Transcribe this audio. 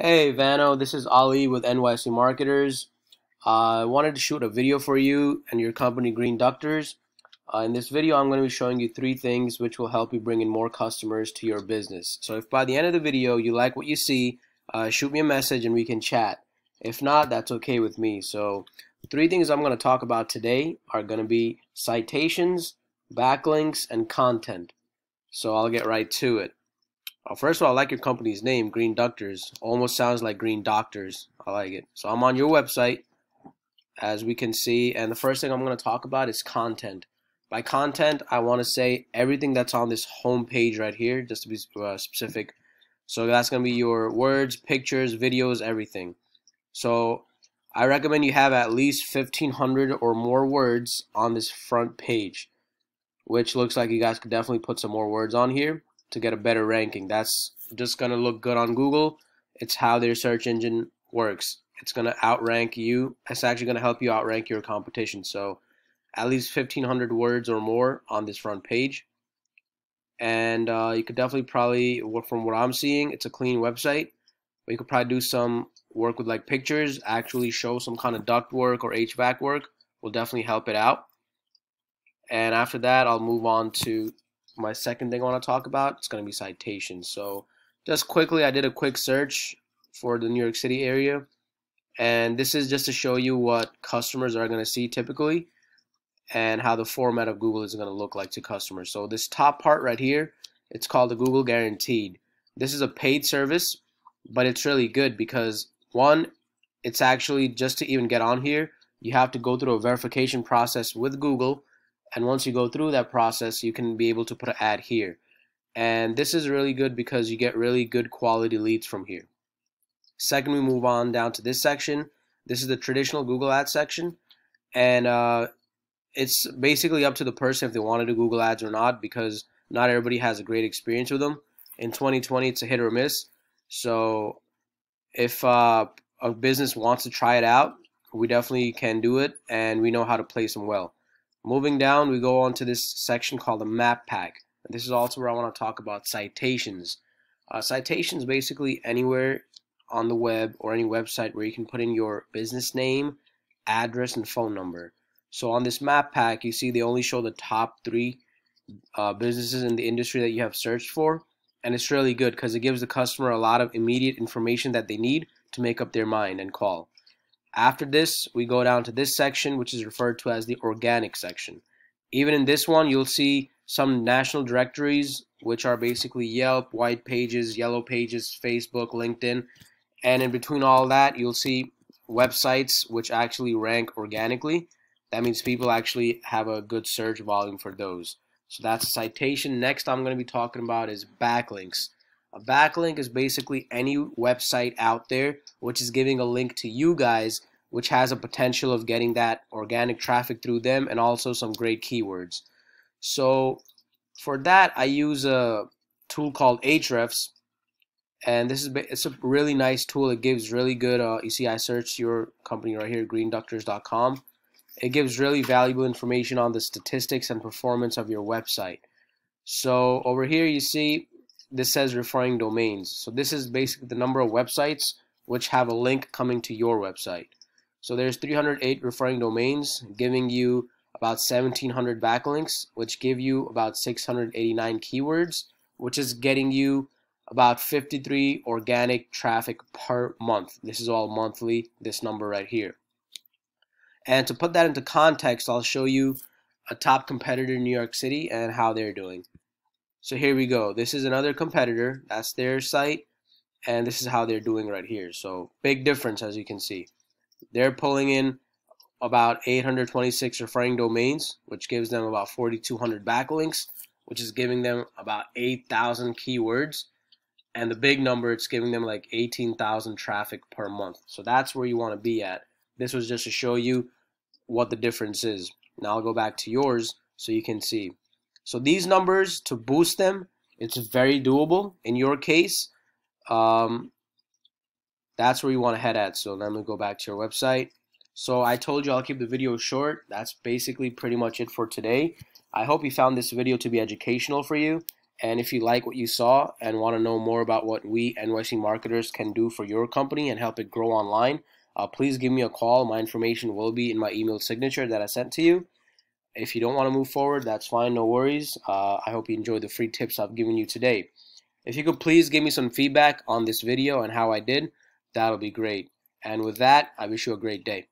Hey Vano, this is Ali with NYC Marketers. Uh, I wanted to shoot a video for you and your company Green Ductors. Uh, in this video I'm going to be showing you three things which will help you bring in more customers to your business. So if by the end of the video you like what you see, uh, shoot me a message and we can chat. If not, that's okay with me. So three things I'm going to talk about today are going to be citations, backlinks, and content. So I'll get right to it. Uh, first of all, I like your company's name, Green Ductors. Almost sounds like Green Doctors. I like it. So I'm on your website, as we can see, and the first thing I'm going to talk about is content. By content, I want to say everything that's on this home page right here, just to be uh, specific. So that's going to be your words, pictures, videos, everything. So I recommend you have at least 1500 or more words on this front page, which looks like you guys could definitely put some more words on here to get a better ranking. That's just going to look good on Google. It's how their search engine works. It's going to outrank you. It's actually going to help you outrank your competition. So at least 1500 words or more on this front page. And uh, you could definitely probably, from what I'm seeing, it's a clean website. But you could probably do some work with like pictures, actually show some kind of duct work or HVAC work will definitely help it out. And after that, I'll move on to my second thing I want to talk about. It's going to be citations. So just quickly, I did a quick search for the New York City area. And this is just to show you what customers are going to see typically and how the format of Google is going to look like to customers. So this top part right here, it's called the Google Guaranteed. This is a paid service, but it's really good because one, it's actually just to even get on here, you have to go through a verification process with Google. And once you go through that process, you can be able to put an ad here. And this is really good because you get really good quality leads from here. Second, we move on down to this section. This is the traditional Google Ads section. And uh, it's basically up to the person if they want to do Google Ads or not because not everybody has a great experience with them. In 2020, it's a hit or miss. So if uh, a business wants to try it out, we definitely can do it and we know how to place them well. Moving down, we go on to this section called the map pack. This is also where I want to talk about citations. Uh, citations basically anywhere on the web or any website where you can put in your business name, address, and phone number. So on this map pack, you see they only show the top three uh, businesses in the industry that you have searched for. And it's really good because it gives the customer a lot of immediate information that they need to make up their mind and call. After this, we go down to this section, which is referred to as the organic section. Even in this one, you'll see some national directories, which are basically Yelp, White Pages, Yellow Pages, Facebook, LinkedIn. And in between all that, you'll see websites which actually rank organically. That means people actually have a good search volume for those. So that's citation. Next I'm going to be talking about is backlinks. A backlink is basically any website out there which is giving a link to you guys which has a potential of getting that organic traffic through them and also some great keywords. So for that I use a tool called Ahrefs and this is it's a really nice tool it gives really good uh, you see I searched your company right here greenductors.com it gives really valuable information on the statistics and performance of your website. So over here you see this says referring domains. So this is basically the number of websites which have a link coming to your website. So there's 308 referring domains giving you about 1700 backlinks which give you about 689 keywords which is getting you about 53 organic traffic per month. This is all monthly, this number right here. And to put that into context, I'll show you a top competitor in New York City and how they're doing. So here we go. This is another competitor. That's their site. And this is how they're doing right here. So big difference as you can see. They're pulling in about 826 referring domains, which gives them about 4,200 backlinks, which is giving them about 8,000 keywords. And the big number, it's giving them like 18,000 traffic per month. So that's where you want to be at. This was just to show you what the difference is. Now I'll go back to yours so you can see. So these numbers, to boost them, it's very doable. In your case, um, that's where you want to head at. So let me go back to your website. So I told you I'll keep the video short. That's basically pretty much it for today. I hope you found this video to be educational for you. And if you like what you saw and want to know more about what we NYC marketers can do for your company and help it grow online, uh, please give me a call. My information will be in my email signature that I sent to you. If you don't want to move forward, that's fine, no worries. Uh, I hope you enjoyed the free tips I've given you today. If you could please give me some feedback on this video and how I did, that'll be great. And with that, I wish you a great day.